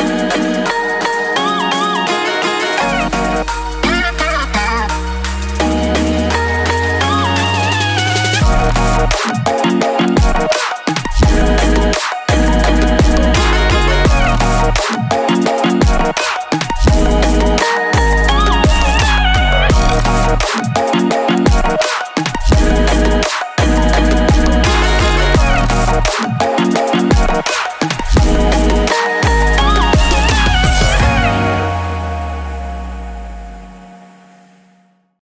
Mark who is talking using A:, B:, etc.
A: Música